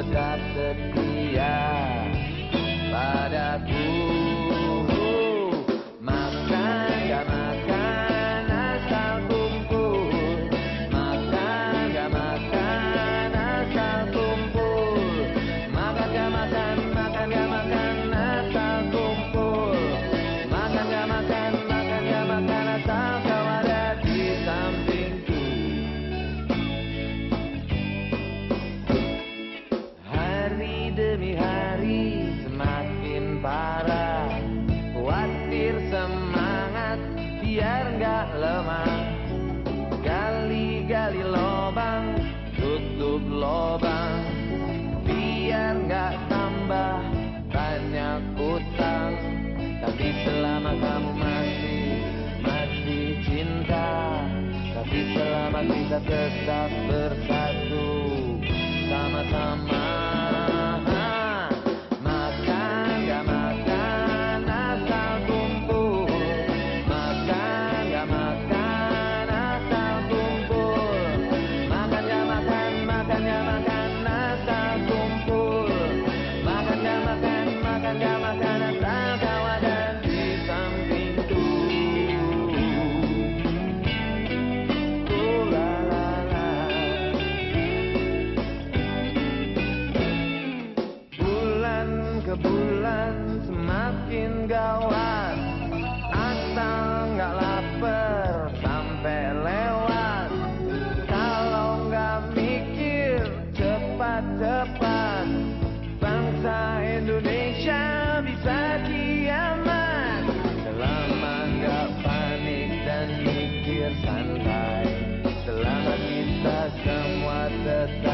tetap setia padaku Demi hari semakin parah. Khawatir semangat biar nggak lemah. Gali-gali lobang, tutup lobang. Biar nggak tambah banyak utang. Tapi selama kamu masih, masih cinta Tapi selama kita tetap bersatu ke bulan semakin gawat. Asal nggak lapar sampai lewat. Kalau nggak mikir cepat-cepat Bangsa Indonesia bisa kiamat. Selama nggak panik dan mikir santai Selama kita semua tetap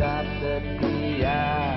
mencintaiku Selama kamu tetap setia